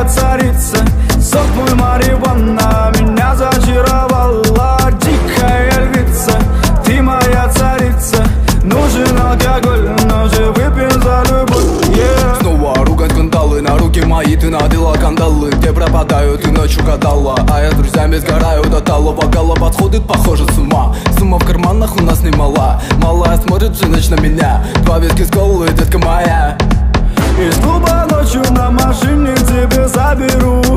моя царица. Сок мой марихуана Меня зачаровала дикая львица. Ты моя царица Нужен алкоголь, но же выпьем за любовь yeah. Снова ругать кандалы на руки мои Ты надела кандалы, где пропадают Ты ночью гадала, а я с друзьями сгораю До талого голова сходит, похоже, с ума. Сумма в карманах у нас немала Малая смотрит всю ночь на меня. Два виски с голой детка моя. pero